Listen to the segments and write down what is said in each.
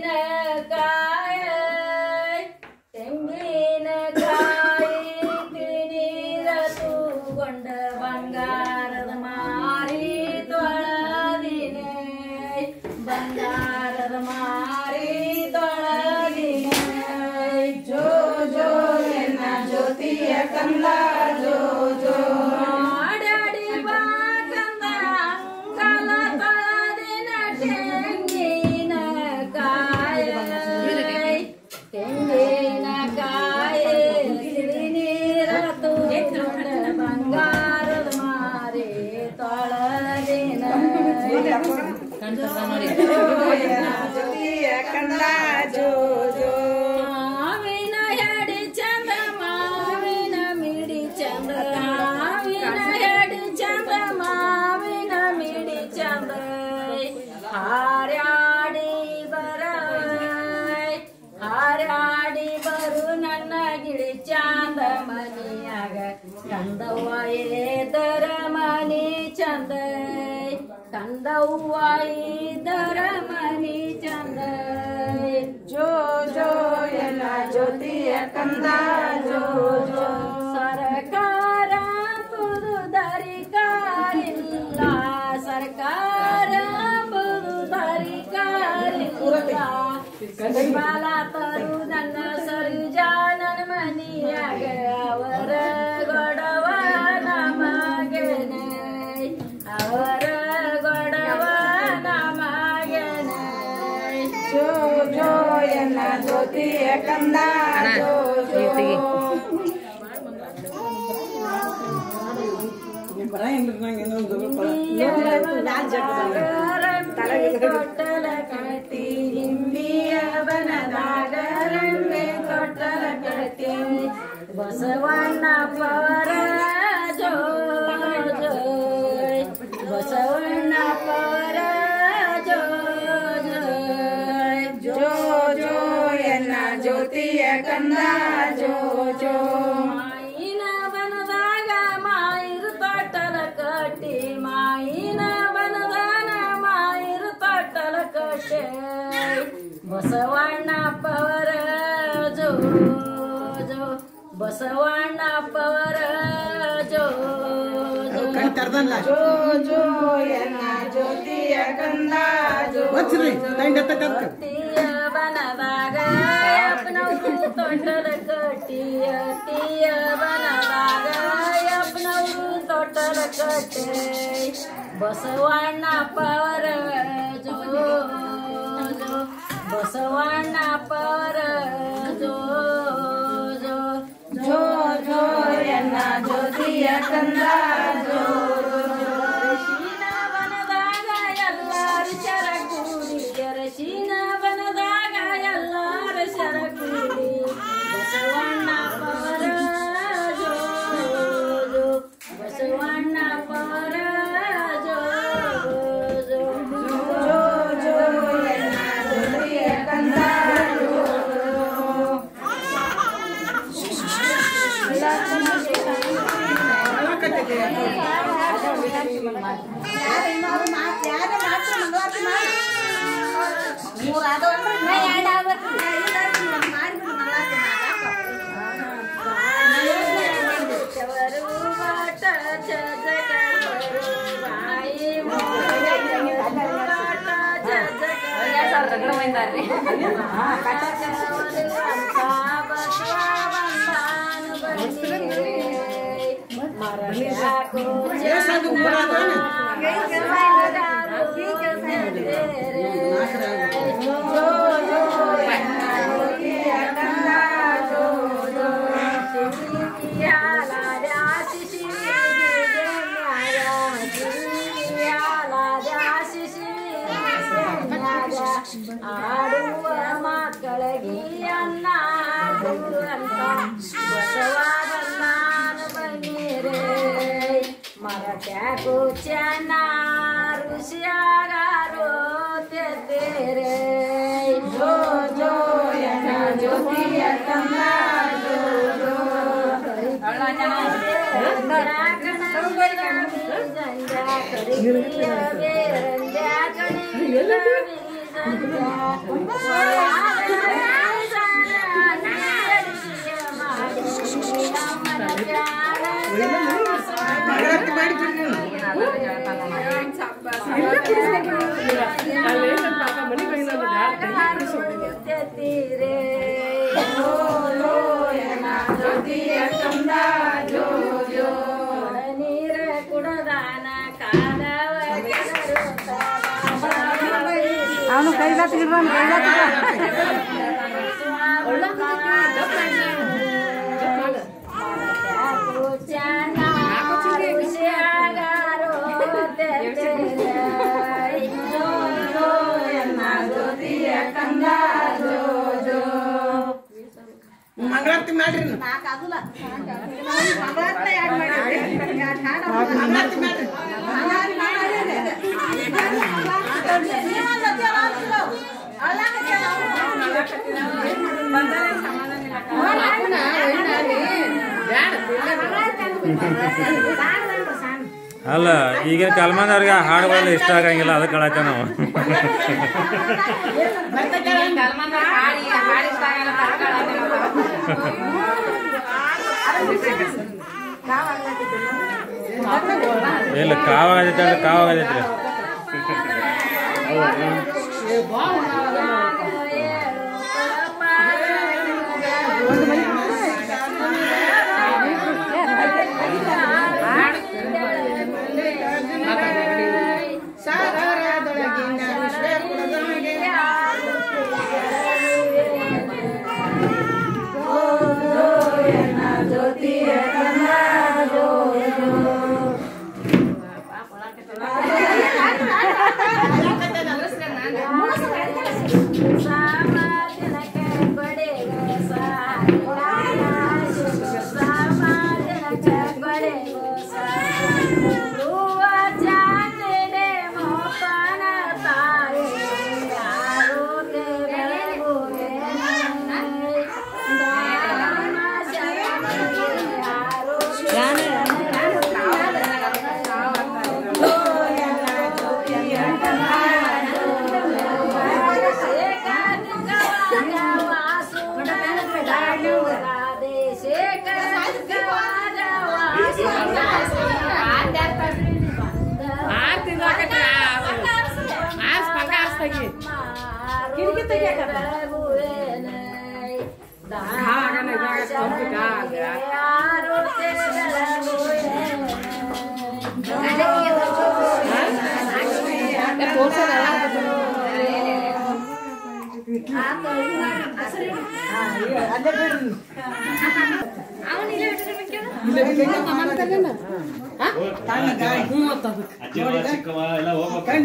Naka ಮಾವಿನ ಎಡಿ ಚಂದ ಮಾವಿನ ಮಿಡಿ ಚಂದ ಮಾವಿನ ಎಡಿ ಚಂದ ಮಾವಿನ ಮಿಡಿ ಚಂದ ಹಾರ್ಯಾಡಿ ಬರ ಹಾರ್ಯಾಡಿ ಬರು ನನ್ನ ಗಿಳಿ ಚಾಂದ ಮನಿಯಾಗ ಕಂದವ್ವ ಏದರ ಮನಿ ಚಂದ ಕಂದವ್ವ ಇದರ ಮನಿ ಚಂದ जो जो यना ज्योति कंदा जो जो। सरकार पुदारी कारिंदा सरकार पुदारी पुरुदरिकारिंदा बाला तरु ತೊಟ್ಟಲ ಕಟ್ಟಿ ಹಿಂಬಿಯ ಬನದಾಗ ರಂಬೆ ತೊಟ್ಟಲ ಕಟ್ಟಿ ಬಸವಣ್ಣ ಪರ ಜೋ ಜೋ ಬಸವಣ್ಣ ಪರ ಜೋ ಜೋ ಜೋ ಜೋ ಎನ್ನ ಜ್ಯೋತಿಯ ಕಂದ ಜೋ ಜೋ ಬಸವಣ್ಣ ಪವರ ಜೋ ಜೋ ಜೋ ಜೋ ಎನ್ನ ಜ್ಯೋತಿಯ ಕಂದ ಜೋ ತೀಯ ಬನದಾಗ ಅಪ್ಪನವರು ತೊಟ್ಟಲ ಕಟ್ಟಿಯ ತೀಯ ಬನದಾಗ ಅಪ್ಪನವರು ತೊಟ್ಟಲ ಕಟ್ಟೆ ಬಸವಣ್ಣ ಪವರ ಜೋ ಜೋ ಬಸವಣ್ಣ ಜ್ಯೋತಿಯ Mara, ya, aku, ya. ಆಡುವ ಮಕ್ಕಳಿಗೆ ಅನ್ನ ಅಂತ ಬಸವಾದ ಬನ್ನಿರೆ ಮರಟ್ಯಾಕು ಚೆನ್ನ ಋಷಿಯಾಗಾರೋ ತೆರೆ ಜೋ ಜೋ ಎನ್ನ ಜ್ಯೋತಿಯ ಕಂದ ಜೋ ಜೋ ಜಂಜಾ Terima kasih. ಅವನು ಕೈಲ ತೆಗಿದ್ರಾನ ಕೈಲ ಮಂಗಳಾರತಿ ಮಾಡ್ರಿ ನೀವು. ಮಂಗಳಾರತಿ ಮಾಡ್ರಿ ಅಲ್ಲ ಈಗಿನ ಕಲ್ಮಾನವ್ರಿಗೆ ಹಾಡುಗಳೆಲ್ಲ ಇಷ್ಟ ಆಗಂಗಿಲ್ಲ ಅದಕ್ಕೆ ಕಳಕ ನಾವು. ಇಲ್ಲ ಕಾವಾಗೈತೆ ಅಂದ್ರೆ Hola.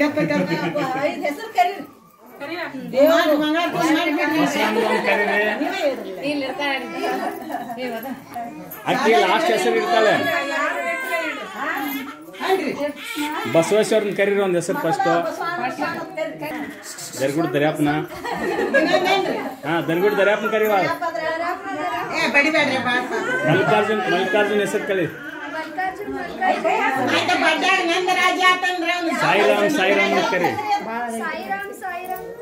ಎಪ್ಪತ್ತು ದೇವ್ರು ಮಂಗಳಾರತಿ ಮಾಡಿ ಅಕ್ಕಿ ಲಾಸ್ಟ್ ಹೆಸರು ಇರ್ತಾಳೆ ಬಸವೇಶ್ವರನ ಕರೀರಿ ಒಂದು ಹೆಸರು ಫಸ್ಟು ದರ್ಗುಡ್ ದರ್ಯಾಪನ ಹಾ ದರ್ಗುಡ್ ದರ್ಯಾಪನ ಕರೀವ ಏ ಬಡಿಬೇಡ್ರಿ ಬಾಪ ಮಲ್ಲಿಕಾರ್ಜುನ್ ಮಲ್ಲಿಕಾರ್ಜುನ್ ಹೆಸರು ಕಲಿ ಆಯ್ತಾ ಬಡ್ಡ್ಯಾಗ ನಂದ ರಾಜ ಆತಂದ್ರ ಅವ್ನು ಸಾಯಿರಾಮ್ ಸಾಯಿರಾಮ್ ಅಂತ ಕರಿ ಹಾ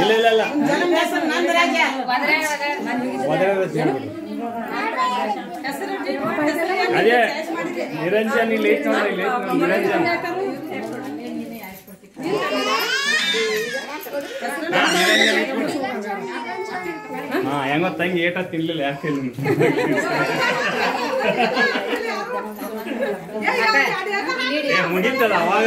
ಇಲ್ಲ ಇಲ್ಲ ಅದೇ ನಿರಂಜನ್ ಇಲ್ಲಿ ನಿರಂಜನ್. ಹಾ ಹೆಂಗೋ ತಂಗಿ ಏಟ ತಿನ್ಲಿಲ್ಲ ಯಾಕೆ ಮುಗಿತದ ಅವಾಗ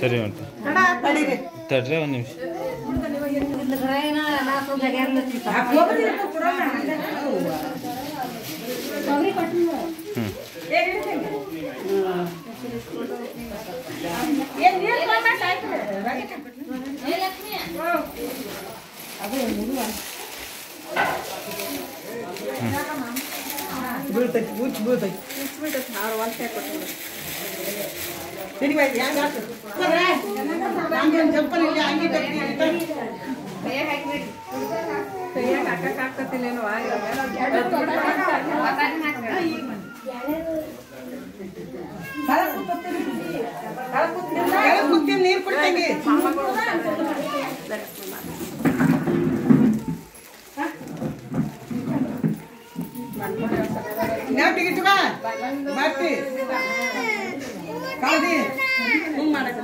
ಸರಿ ಉಂಟು. ತಡೀರಿ. ತಡ್ರಿ ಒಂದು ನಿಮಿಷ. ಆ ಬೀಳ್ತೈತಿ ಉಚ್ಚಿ ಬೀಳ್ತೈತಿ ಉಚ್ಚಿಬಿಡ್ತೈತಿ ಅವ್ರು ವಾಲ್ತೆ ಕೊಟ್ಟಿದ್ರು ಹಾಕಕ್ಕಾಗ್ತತಿಲ್ಲೇನೋ ಆಗಿಲ್ಲ ನೀರ್ ಕುಡಿತಂಗಿ ನಾಟಿ ಗಿಟ್ಟು ಬಾ ಬಾಟಿ ಕಳ್ದಿ ಹಿಂಗ್ ಮಾಡಕ್ಕೆ